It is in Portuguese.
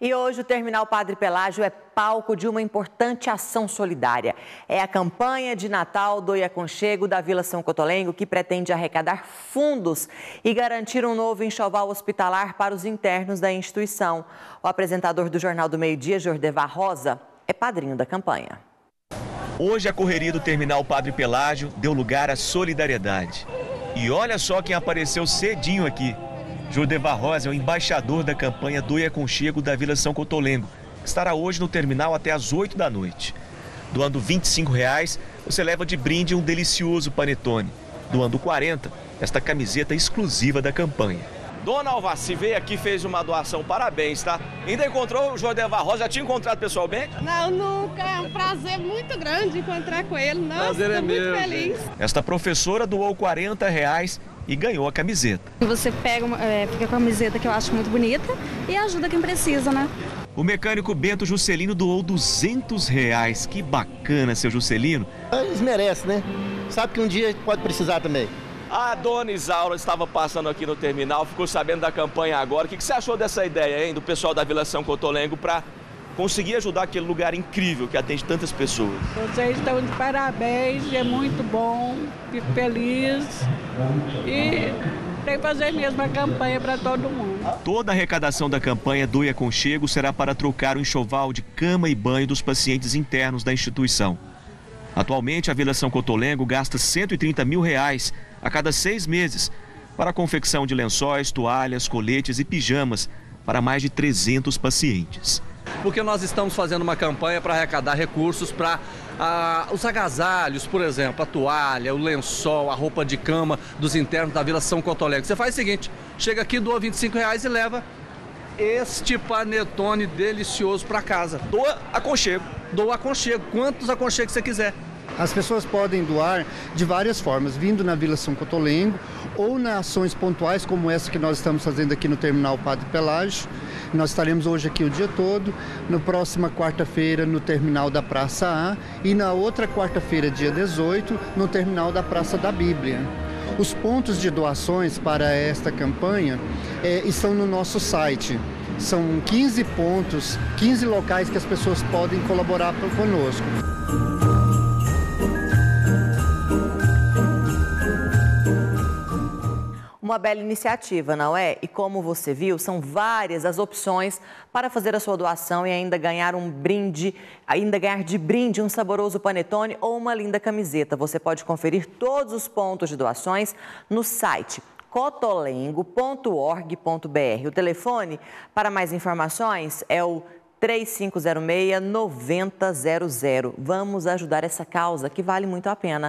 E hoje o Terminal Padre Pelágio é palco de uma importante ação solidária. É a campanha de Natal do Iaconchego da Vila São Cotolengo que pretende arrecadar fundos e garantir um novo enxoval hospitalar para os internos da instituição. O apresentador do Jornal do Meio Dia, Jordevar Rosa, é padrinho da campanha. Hoje a correria do Terminal Padre Pelágio deu lugar à solidariedade. E olha só quem apareceu cedinho aqui. Jordevar Rosa é o embaixador da campanha Doe Aconchego da Vila São Cotolengo, que estará hoje no terminal até às 8 da noite. Doando 25 reais, você leva de brinde um delicioso panetone. Doando 40, esta camiseta exclusiva da campanha. Dona Alvaci veio aqui fez uma doação, parabéns, tá? Ainda encontrou o Jordevar Rosa, já tinha encontrado pessoalmente? Não, nunca. É um prazer muito grande encontrar com ele. Nossa, prazer é muito meu, feliz. Esta professora doou 40 reais e ganhou a camiseta. Você pega, é, fica com a camiseta que eu acho muito bonita e ajuda quem precisa, né? O mecânico Bento Juscelino doou 200 reais. Que bacana, seu Juscelino. Eles merecem, né? Sabe que um dia pode precisar também. A dona Isaura estava passando aqui no terminal, ficou sabendo da campanha agora. O que você achou dessa ideia, hein, do pessoal da Vila São Cotolengo para conseguir ajudar aquele lugar incrível que atende tantas pessoas. Vocês estão de parabéns, é muito bom, fico feliz e tem que fazer mesmo a campanha para todo mundo. Toda a arrecadação da campanha Doe Aconchego será para trocar o enxoval de cama e banho dos pacientes internos da instituição. Atualmente, a Vila São Cotolengo gasta 130 mil reais a cada seis meses para a confecção de lençóis, toalhas, coletes e pijamas para mais de 300 pacientes porque nós estamos fazendo uma campanha para arrecadar recursos para ah, os agasalhos, por exemplo, a toalha, o lençol, a roupa de cama dos internos da Vila São Cotolengo. Você faz o seguinte, chega aqui, doa 25 reais e leva este panetone delicioso para casa. Doa aconchego. Doa aconchego, quantos aconchegos você quiser. As pessoas podem doar de várias formas, vindo na Vila São Cotolengo ou nas ações pontuais como essa que nós estamos fazendo aqui no Terminal Padre Pelágio. Nós estaremos hoje aqui o dia todo, na próxima quarta-feira no terminal da Praça A e na outra quarta-feira, dia 18, no terminal da Praça da Bíblia. Os pontos de doações para esta campanha é, estão no nosso site. São 15 pontos, 15 locais que as pessoas podem colaborar conosco. Uma bela iniciativa, não é? E como você viu, são várias as opções para fazer a sua doação e ainda ganhar um brinde, ainda ganhar de brinde um saboroso panetone ou uma linda camiseta. Você pode conferir todos os pontos de doações no site cotolengo.org.br. O telefone para mais informações é o 3506 9000. Vamos ajudar essa causa que vale muito a pena.